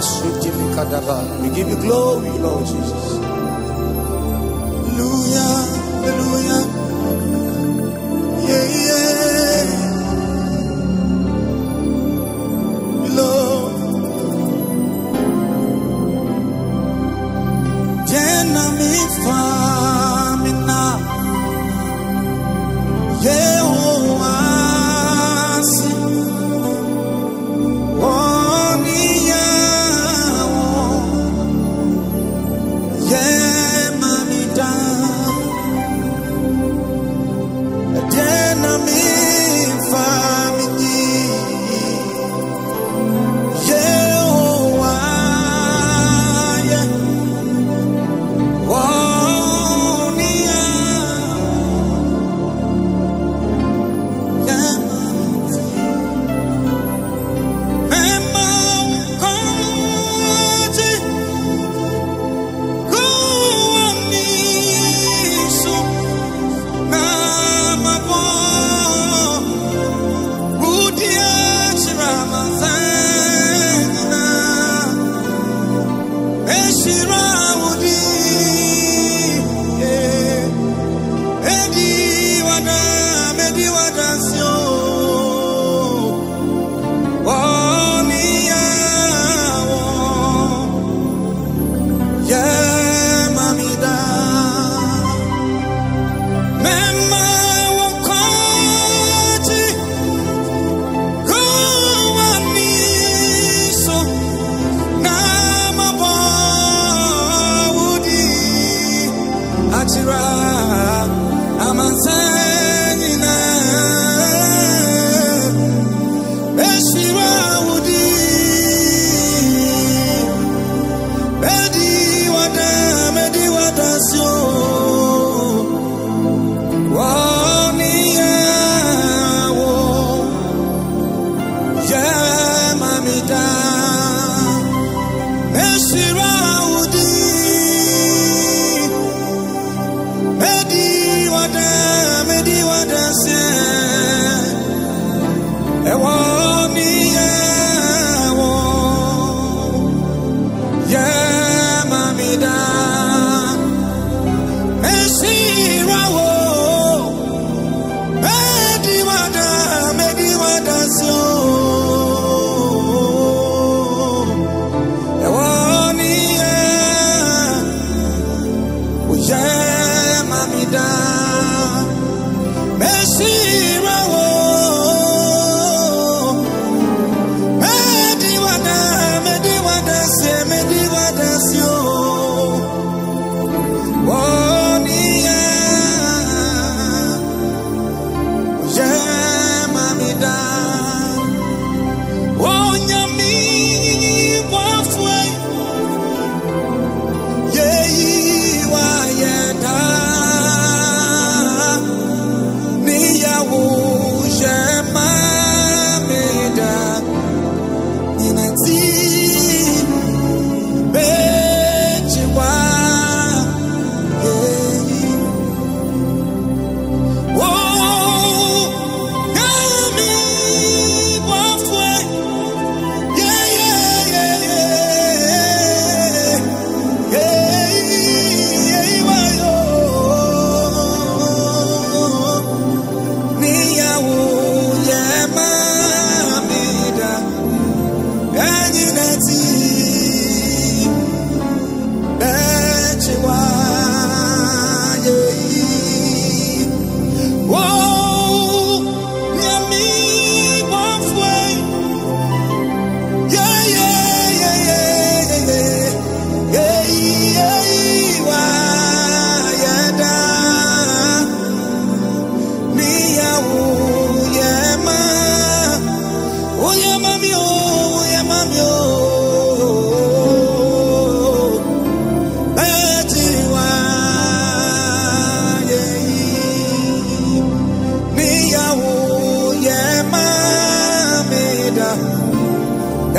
We give you glory, Lord Jesus. Hallelujah, hallelujah. Yeah, yeah. Lord. Jena mi famina. Yehoasi. Oh.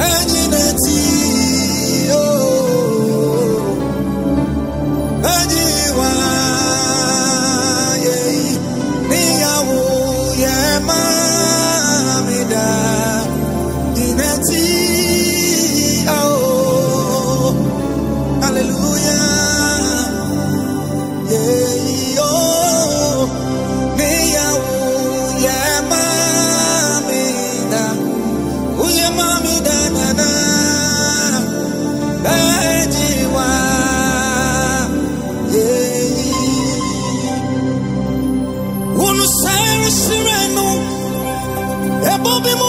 And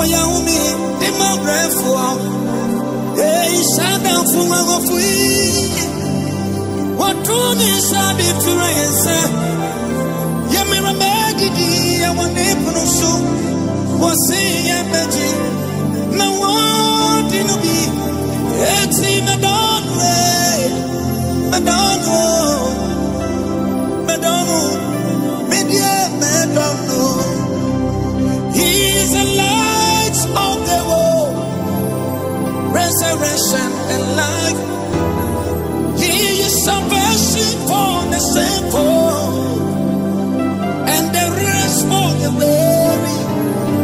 Oya umi dimo brefu Ei shada funga ngofui. Watuni shabi firense Yemira megidi ya wanipunusu Wasi ya beji resurrection and life. He is salvation for the simple, and the rest for the weary.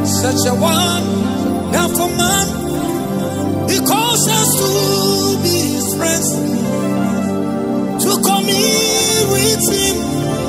Such a one, not for man. He calls us to be his friends, to commune with him.